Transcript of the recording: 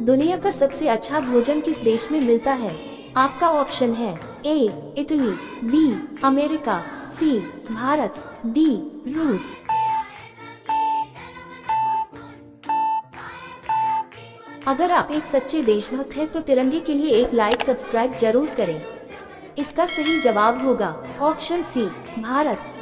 दुनिया का सबसे अच्छा भोजन किस देश में मिलता है? आपका ऑप्शन है A Italy B America C Bharat D रूस। अगर आप एक सच्चे देशभक्त हैं तो तिरंगे के लिए एक लाइक सब्सक्राइब ज़रूर करें। इसका सही जवाब होगा ऑप्शन सी भारत।